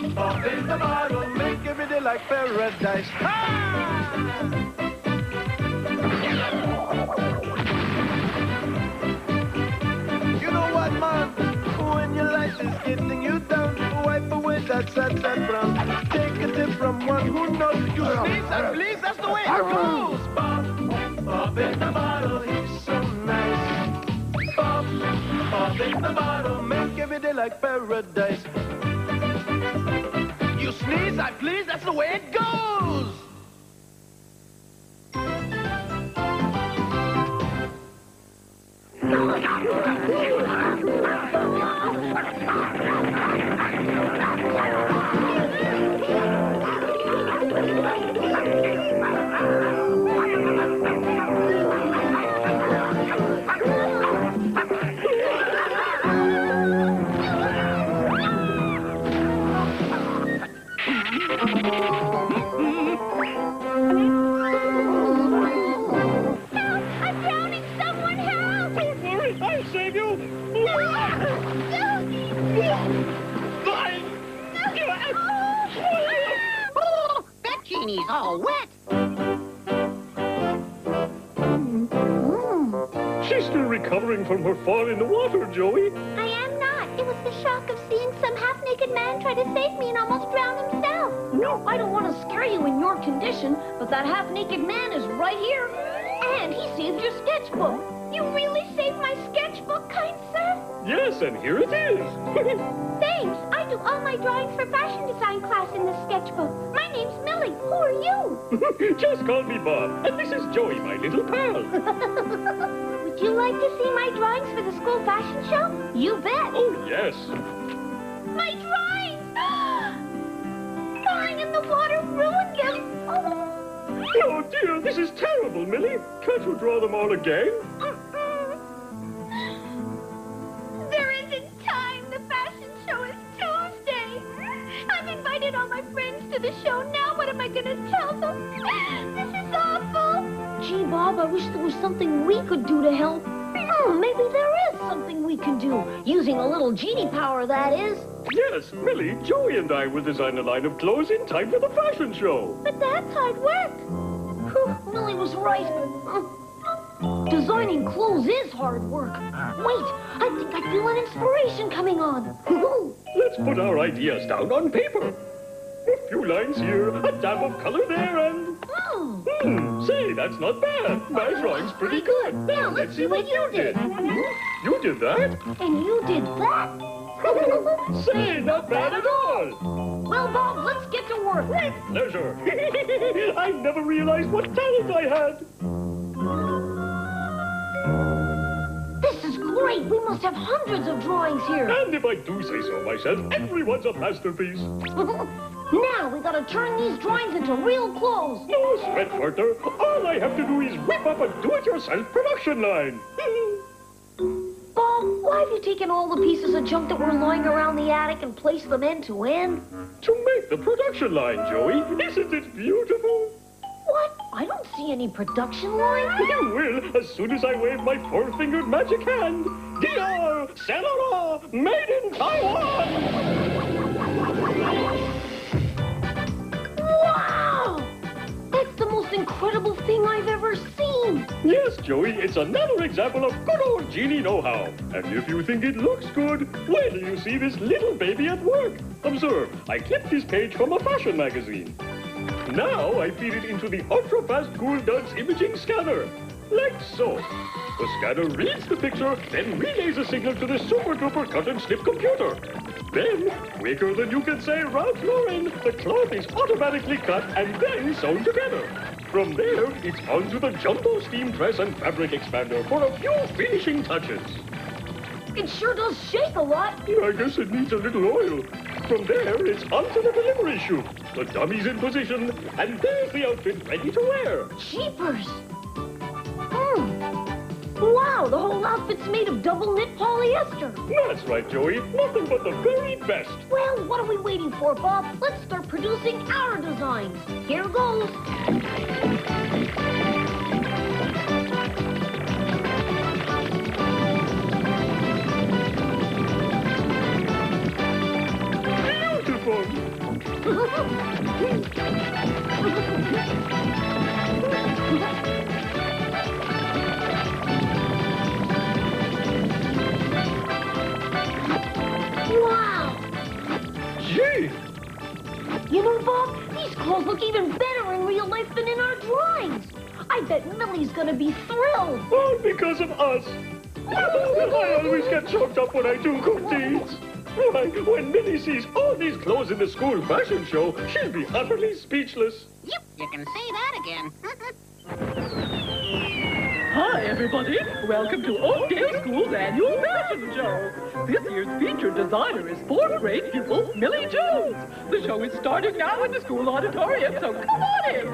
Bob in the bottle, make every day like paradise. Ha! You know what, man? When your life is getting you down, wipe away that sad, sad frown. Take a tip from one who knows. You sneeze and please, that's the way it goes. Bob, Bob in the bottle, he's so nice. Bob, Bob in the bottle, make every day like paradise. Sneeze, I please, that's the way it goes. All wet. She's still recovering from her fall in the water, Joey. I am not. It was the shock of seeing some half-naked man try to save me and almost drown himself. No, I don't want to scare you in your condition, but that half-naked man is right here. And he saved your sketchbook. You really saved my sketchbook, kind sir? Yes, and here it is. Thanks. I do all my drawings for fashion design class in this sketchbook. My name's Millie. Who are you? Just call me Bob. And this is Joey, my little pal. Would you like to see my drawings for the school fashion show? You bet. Oh, yes. My drawings! Falling in the water ruined them. Oh. Oh, dear, this is terrible, Millie. Can't you draw them all again? I wish there was something we could do to help. Hmm, maybe there is something we can do. Using a little genie power, that is. Yes, Millie, Joey and I will design a line of clothes in time for the fashion show. But that's hard work. Whew, Millie was right. Hmm. Designing clothes is hard work. Wait, I think I feel an inspiration coming on. Let's put our ideas down on paper. A few lines here, a dab of color there, and... Hmm. Say, that's not bad. My drawing's pretty good. Now, let's see what you did. You did that? And you did that? Say, not bad at all. Well, Bob, let's get to work. With pleasure. I never realized what talent I had. This is great. We must have hundreds of drawings here. And if I do say so myself, everyone's a masterpiece. now we gotta turn these drawings into real clothes. No sweat, Werther. All I have to do is whip up a do-it-yourself production line. Bob, why have you taken all the pieces of junk that were lying around the attic and placed them end to end? to make the production line, Joey. Isn't it beautiful? What? I don't see any production line. You will as soon as I wave my four-fingered magic hand. Dior, Saint made in Taiwan. Most incredible thing I've ever seen. Yes, Joey, it's another example of good old genie know-how. And if you think it looks good, wait till you see this little baby at work. Observe, I clipped this page from a fashion magazine. Now I feed it into the ultra-fast Cool Duds imaging scanner. Like so. The scanner reads the picture, then relays a signal to the super-duper cut-and-snip computer. Then, quicker than you can say Ralph Lauren, the cloth is automatically cut and then sewn together. From there, it's on to the jumbo steam press and fabric expander for a few finishing touches. It sure does shake a lot. I guess it needs a little oil. From there, it's onto the delivery chute. The dummy's in position, and there's the outfit ready to wear. Jeepers! Wow, the whole outfit's made of double knit polyester. That's right, Joey. Nothing but the very best. Well, what are we waiting for, Bob? Let's start producing our designs. Here goes. Beautiful. Gee, You know, Bob, these clothes look even better in real life than in our drawings. I bet Millie's gonna be thrilled. all because of us. I always get choked up when I do good deeds. Why, when Minnie sees all these clothes in the school fashion show, she'll be utterly speechless. Yep, you can say that again. Hi, everybody. Welcome to Oakdale School's annual fashion show. This year's featured designer is fourth grade pupil Millie Jones. The show is starting now in the school auditorium, so come on in.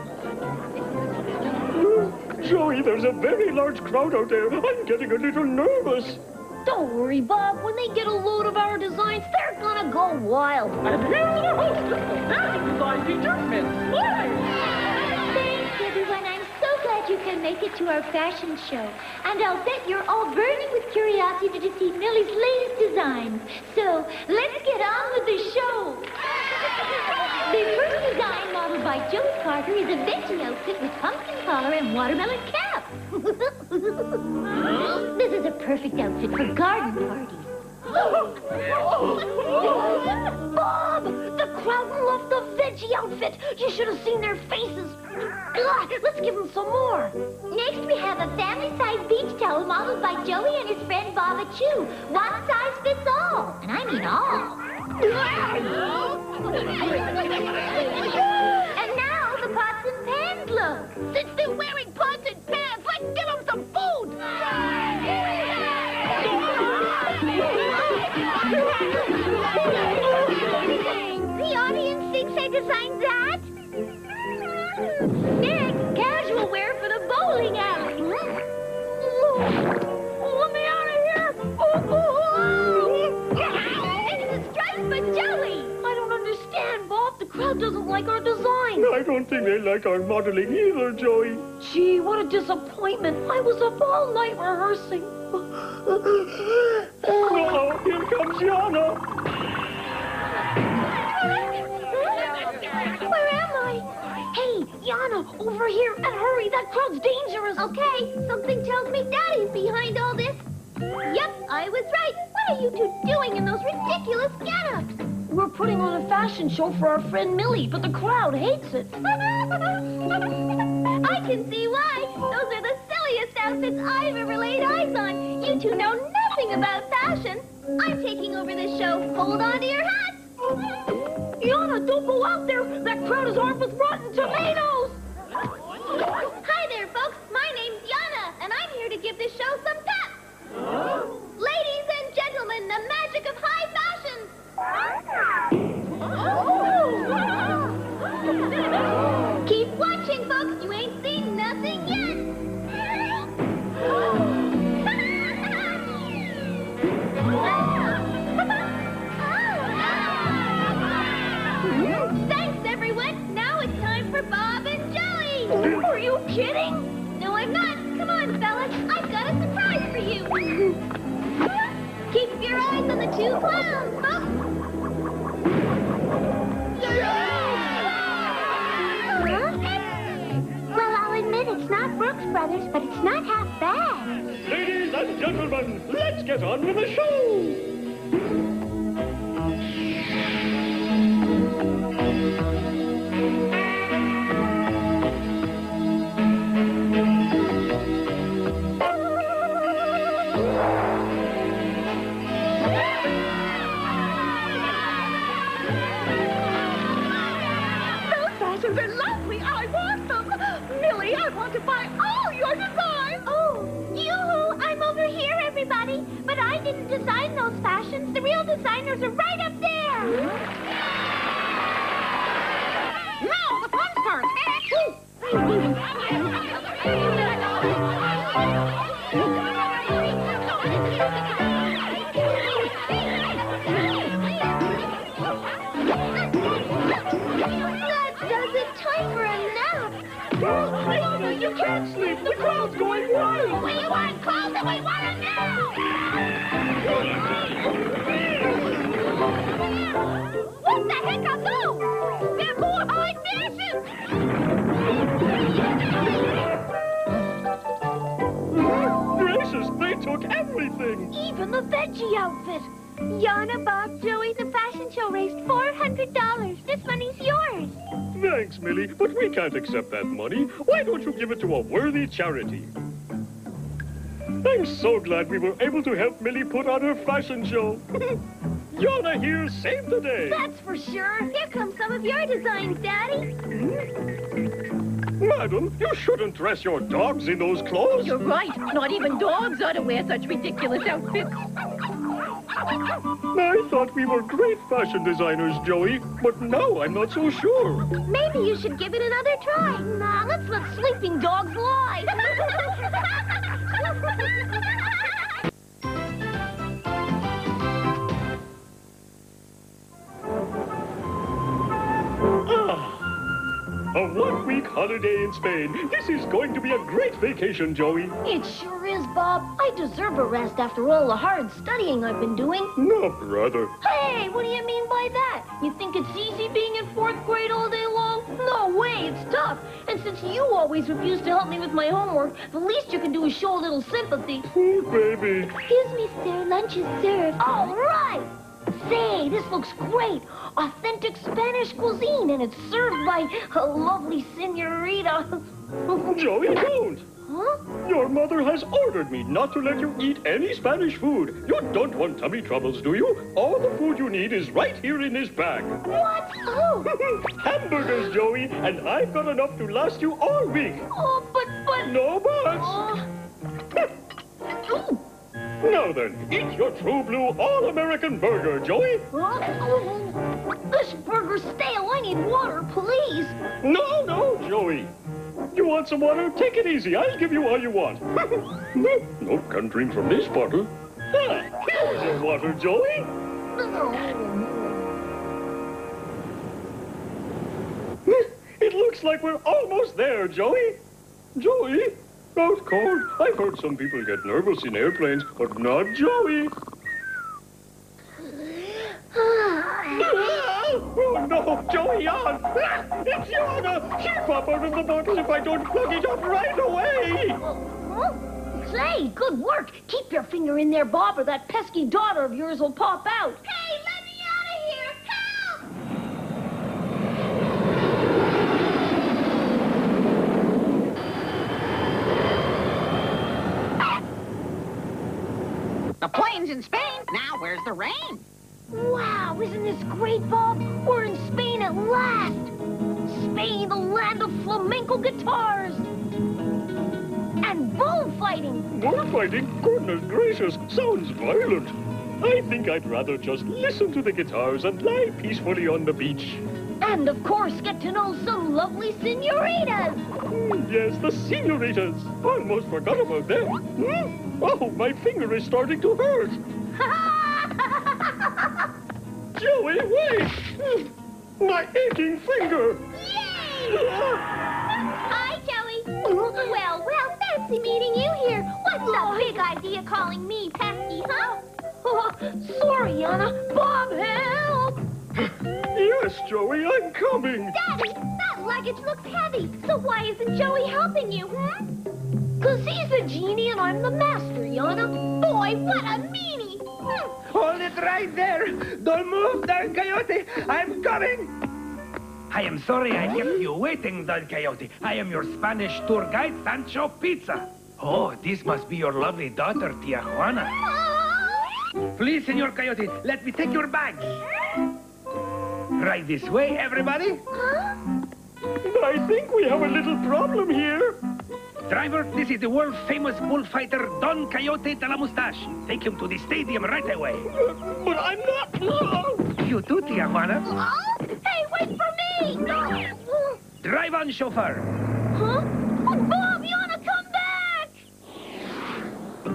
Joey, there's a very large crowd out there. I'm getting a little nervous. Don't worry, Bob. When they get a load of our designs, they're gonna go wild. And here's our hostess, the fashion design teacher, Miss Molly. Can make it to our fashion show. And I'll bet you're all burning with curiosity to see Millie's latest designs. So let's get on with the show. The first design modeled by Joey Carter is a veggie outfit with pumpkin collar and watermelon cap. this is a perfect outfit for garden parties. Bob! The crowd loved the veggie outfit. You should have seen their faces. God, let's give them some more. Next, we have a family-sized beach towel modeled by Joey and his friend Baba Chu. One size fits all. And I mean all. and now, the pots and pans look. Since they're wearing pots and pans, let's give them some food. I designed that. Next, casual wear for the bowling alley. Let me out of here. It's a stripe for Joey. I don't understand, Bob. The crowd doesn't like our design. I don't think they like our modeling either, Joey. Gee, what a disappointment. I was up all night rehearsing. Oh, here comes Yana. Yana, over here, and hurry. That crowd's dangerous. Okay, something tells me Daddy's behind all this. Yep, I was right. What are you two doing in those ridiculous get-ups? We're putting on a fashion show for our friend Millie, but the crowd hates it. I can see why. Those are the silliest outfits I've ever laid eyes on. You two know nothing about fashion. I'm taking over this show. Hold on to your hats. Yana, don't go out there. That crowd is armed with rotten tomatoes. Hi there, folks. My name's Yana, and I'm here to give this show some pep. Ladies and gentlemen, the magic of high fashion. Keep watching, folks. You ain't seen nothing yet. We want clothes and we want them now! What the heck are those? They're more hide fashions! Gracious, they took everything. Even the veggie outfit. Yana, Bob, Joey, the fashion show raised $400. This money's yours. Thanks, Millie, but we can't accept that money. Why don't you give it to a worthy charity? I'm so glad we were able to help Millie put on her fashion show. Yana here saved the day. That's for sure. Here come some of your designs, Daddy. Hmm? Madam, you shouldn't dress your dogs in those clothes. You're right. Not even dogs ought to wear such ridiculous outfits. I thought we were great fashion designers, Joey, but now I'm not so sure. Maybe you should give it another try. Nah, let's let sleeping dogs lie. holiday in Spain. This is going to be a great vacation, Joey. It sure is, Bob. I deserve a rest after all the hard studying I've been doing. No, brother. Hey, what do you mean by that? You think it's easy being in fourth grade all day long? No way, it's tough. And since you always refuse to help me with my homework, the least you can do is show a little sympathy. Oh, baby. Excuse me, sir. Lunch is served. All right! Say, this looks great. Authentic Spanish cuisine, and it's served by a lovely senorita. Joey, don't. huh? Your mother has ordered me not to let you eat any Spanish food. You don't want tummy troubles, do you? All the food you need is right here in this bag. What? Oh, Hamburgers, Joey, and I've got enough to last you all week. oh, but, but... No buts. Uh, Now then, eat your true blue all-American burger, Joey. this burger's stale. I need water, please. No, no, Joey. You want some water? Take it easy. I'll give you all you want. no, can't drink from this bottle. Ah, here's your water, Joey. It looks like we're almost there, Joey. Joey? Out cold. I've heard some people get nervous in airplanes, but not Joey. Oh, no, Joey on! It's Yana! She'll pop out of the bottle if I don't plug it up right away! Huh? Say, good work. Keep your finger in there, Bob, or that pesky daughter of yours will pop out. Hey, let me out of here! Help! The plane's in Spain. Where's the rain? Wow, isn't this great, Bob? We're in Spain at last. Spain, the land of flamenco guitars. And bullfighting. Bullfighting? Goodness gracious, sounds violent. I think I'd rather just listen to the guitars and lie peacefully on the beach. And, of course, get to know some lovely senoritas. Hmm, Yes, the senoritas. Almost forgot about them. Hmm? Oh, my finger is starting to hurt. Joey, wait! My aching finger! Yay! Hi, Joey. Well, well, fancy meeting you here. What's the big idea calling me pesky, huh? Oh, sorry, Yana. Bob, help! Yes, Joey, I'm coming. Daddy, that luggage looks heavy. So why isn't Joey helping you, hmm? Because he's the genie and I'm the master, Yana. Boy, what a meanie. Hmm. Hold it right there! Don't move, Don Quixote! I'm coming! I am sorry I kept you waiting, Don Quixote. I am your Spanish tour guide, Sancho Pizza. Oh, this must be your lovely daughter, Tia Juana. Please, Senor Coyote, let me take your bags. Right this way, everybody. I think we have a little problem here. Driver, this is the world-famous bullfighter Don Coyote de la Mustache. Take him to the stadium right away. But I'm not... You too, Tia Juana. Oh, hey, wait for me! Drive on, chauffeur. Huh? Oh, Bob, Yana, come back!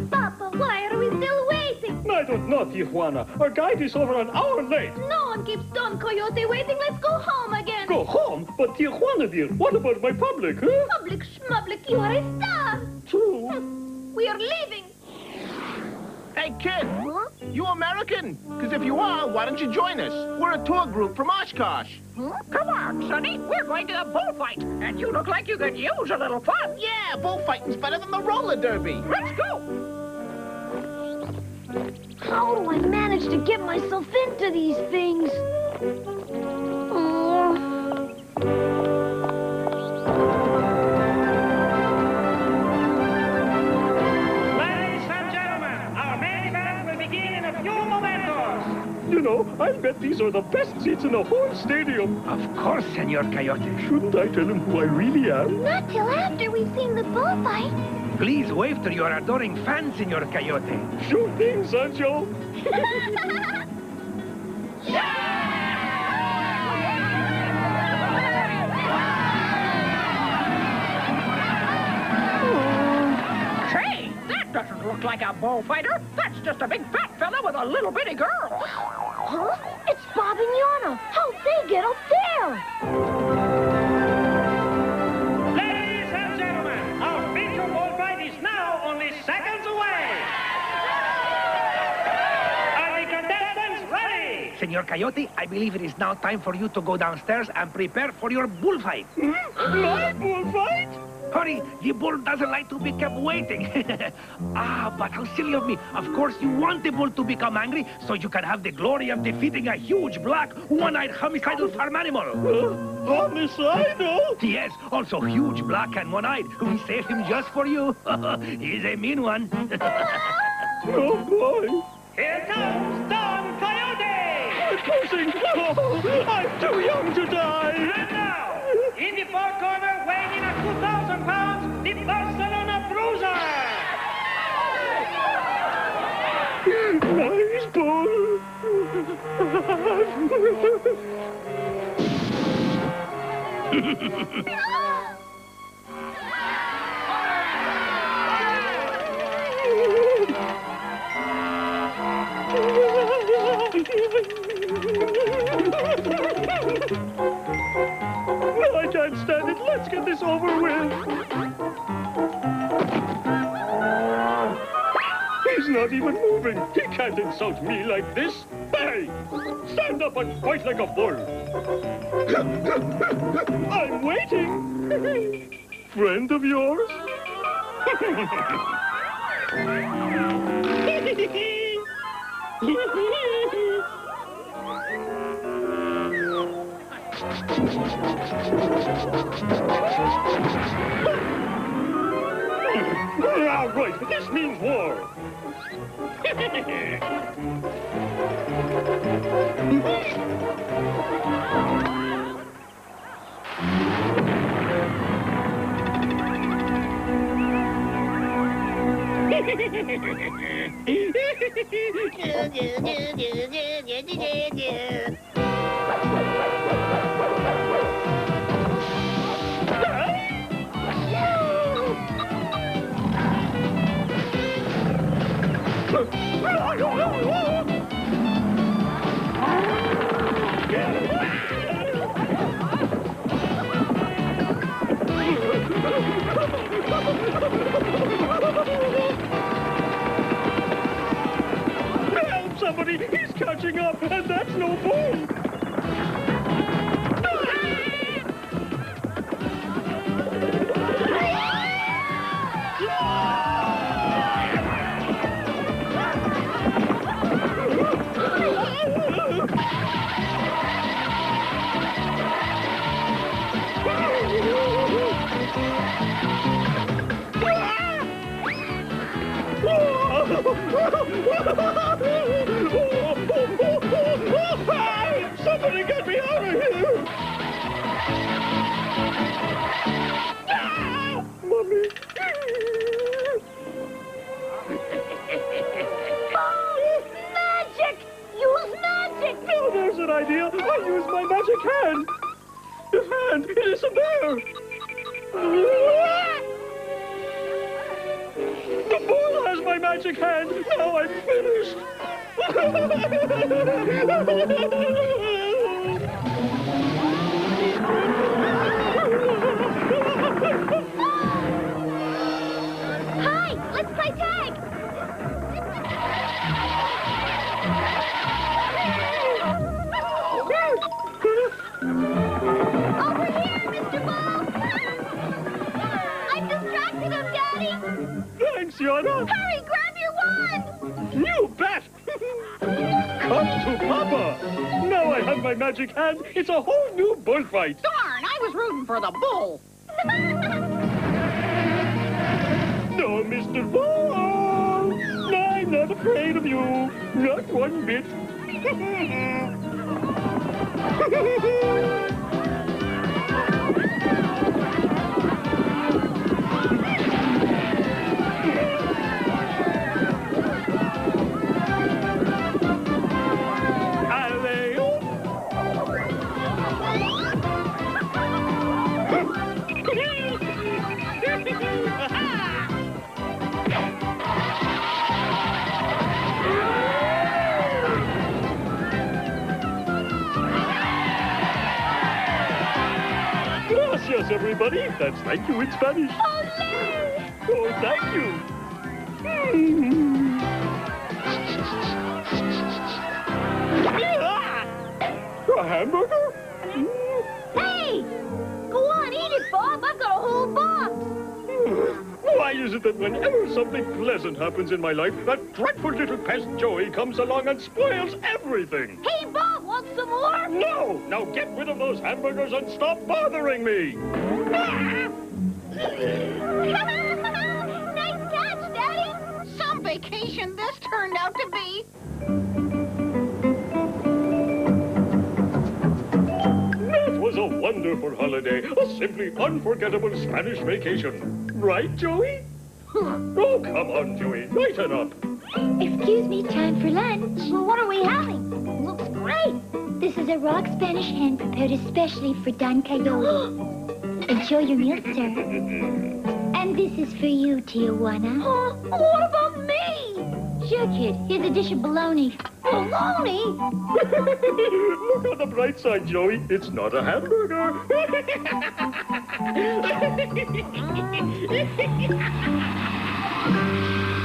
Papa, why are we still waiting? I don't know. Tijuana. Our guide is over an hour late. No one keeps Don Coyote waiting. Let's go home again. Go home? But Tijuana, dear, what about my public, huh? Public schmublic, you are a star. True. We are leaving. Hey, kid, you American? Because if you are, why don't you join us? We're a tour group from Oshkosh. Come on, Sonny. We're going to a bullfight, and you look like you could use a little fun. Yeah, bullfighting's better than the roller derby. Let's go. How do I manage to get myself into these things? You know, I bet these are the best seats in the whole stadium. Of course, Senor Coyote. Shouldn't I tell him who I really am? Not till after we've seen the bullfight. Please wave to your adoring fans, Senor Coyote. Sure thing, Sancho. Oh, Say, that doesn't look like a bullfighter. That's just a big fat fella with a little bitty girl. Huh? It's Bob and Yana. How'd they get up there? Ladies and gentlemen, our feature bullfight is now only seconds away. Are the contestants ready? Senor Coyote, I believe it is now time for you to go downstairs and prepare for your bullfight. Hmm? My bullfight? Hurry, the bull doesn't like to be kept waiting. ah, but how silly of me. Of course, you want the bull to become angry so you can have the glory of defeating a huge, black, one-eyed homicidal farm animal. Homicidal? Yes, also huge, black, and one-eyed. We saved him just for you. He's a mean one. Oh, boy. Here comes Don Coyote. I'm too young to die. No, I can't stand it. Let's get this over with. He's not even moving. He can't insult me like this. Hey! Stand up and fight like a bull. I'm waiting. Friend of yours? Ah, right. This means war. Help catching up, and that's no bull! An idea! I use my magic hand! The hand! It is a bear! The bull has my magic hand! Now I'm finished! Thanks, Yana. Hurry, grab your wand. You bet! Come to Papa! Now I have my magic hand. It's a whole new bullfight. Darn, I was rooting for the bull. No, Mr. Ball! I'm not afraid of you. Not one bit. Everybody. That's thank you in Spanish. Oh, thank you. Mm. A hamburger? Mm. Hey! Go on, eat it, Bob. I've got a whole box. Why is it that whenever something pleasant happens in my life, that dreadful little pest Joey comes along and spoils everything? Hey, Bob, want some more? No! Now get rid of those hamburgers and stop bothering me! Nice catch, Daddy. Some vacation this turned out to be. That was a wonderful holiday, a simply unforgettable Spanish vacation. Right, Joey? oh, come on, Joey, lighten up. Excuse me, time for lunch. Well, what are we having? Looks great. This is a rock Spanish hen prepared especially for Don Coyote. Enjoy your meal, sir. And this is for you, Tijuana. Huh? What about me? Sure, kid. Here's a dish of bologna. Bologna? Look on the bright side, Joey. It's not a hamburger.